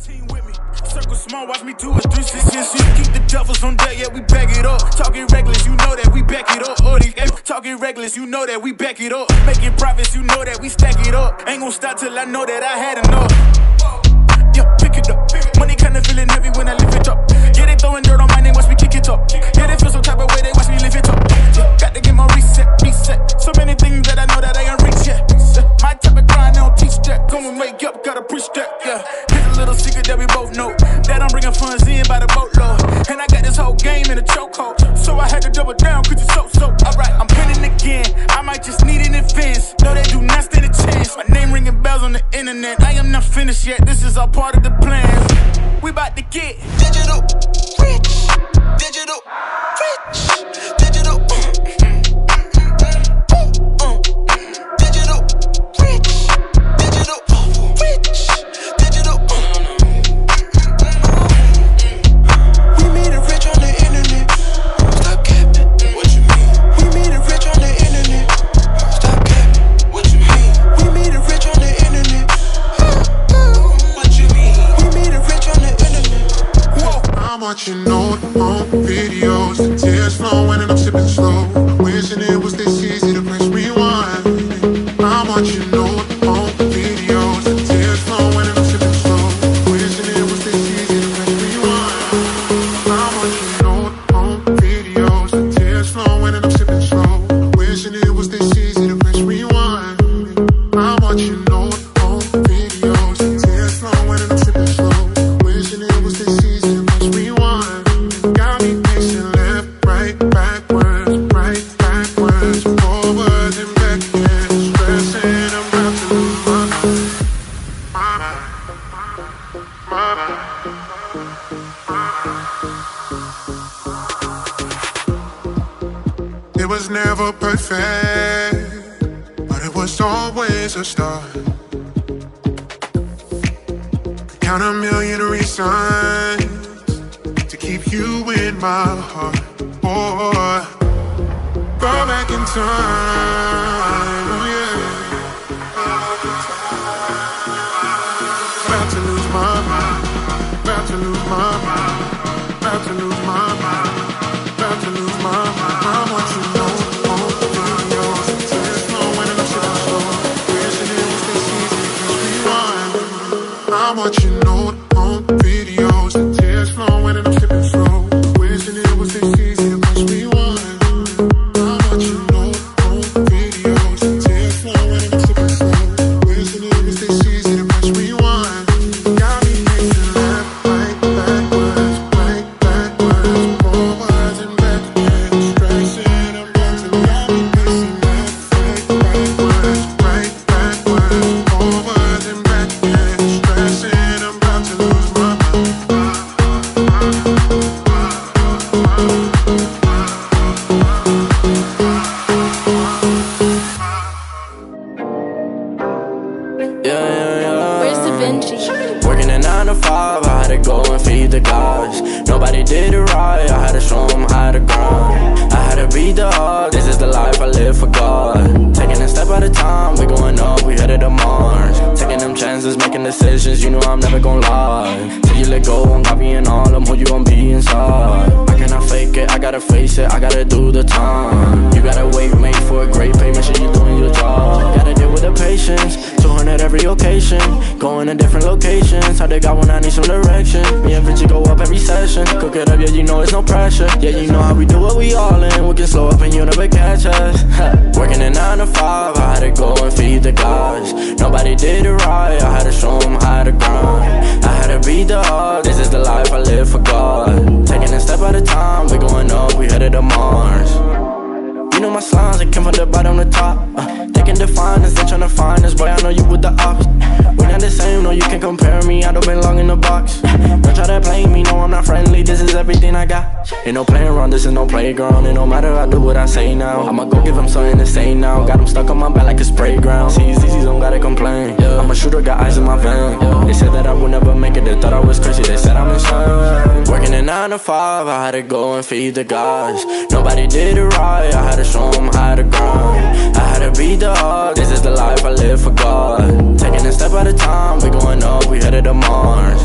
team with me. Circle small, watch me do a 360. Keep the devils on deck, yeah, we back it up. Talking reckless, you know that we back it up. All these talking reckless, you know that we back it up. Making profits, you know that we stack it up. Ain't gon' stop till I know that I had enough. Yeah, pick it up. Money kinda feeling heavy when I lift it up. Yeah, they throwing dirt on my name, watch me kick it up. Yeah, they feel some type of way, they watch me lift it up. Yeah, got to get my reset, reset. So many things that I double down, cause it's so, so. Alright, I'm winning again. I might just need an advance. No, they do not stand a chance. My name ringing bells on the internet. I am not finished yet, this is all part of the plan. We about to get digital watching old home videos, was never perfect, but it was always a start. Count a million reasons to keep you in my heart. Boy, go back in time. Rewind. Yeah, yeah, yeah. Where's Da Vinci? Working a nine to five, I had to go and feed the guys. Nobody did it right, I had to show them how to grind. I had to be the hard, this is the life I live for God. Taking a step at a time, we going up, we headed to Mars. Taking them chances, making decisions, you know I'm never gonna lie. Till you let go, I'm copying all them, who you gon' be inside. I cannot fake it, I gotta face it, I gotta do the time. You gotta wait, mate, for a great pay, make sure you're doing your job. Patience, 200 every occasion. Going to different locations, how they got when I need some direction. Me and Vinci go up every session. Cook it up, yeah, you know it's no pressure. Yeah, you know how we do what we all in. We can slow up and you never catch us. Working a nine to five, I had to go and feed the guys. Nobody did it right, I had to show them how to grind. I had to be the hard, this is the life I live for God. Taking a step at a time, we going up, we headed to Mars. You know my slimes, I came from the bottom to top. Uh, they tryna find us. Boy, I know you with the ops. We not the same, no, you can't compare me. I don't belong in the box. Don't try to play me, no, I'm not friendly. This is everything I got. Ain't no playing around, this is no playground. And no matter I do what I say now, I'ma go give him something to say now. Got him stuck on my back like a Sprayground. See, easy, don't gotta complain. I'm a shooter, got eyes in my vein. They said that I would never make it, they thought I was crazy, they said I'm insane. Nine to five, I had to go and feed the guys. Nobody did it right, I had to show them how to grind. I had to beat the odds, this is the life I live for God. Taking a step at a time, we going up, we headed to Mars.